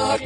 Lord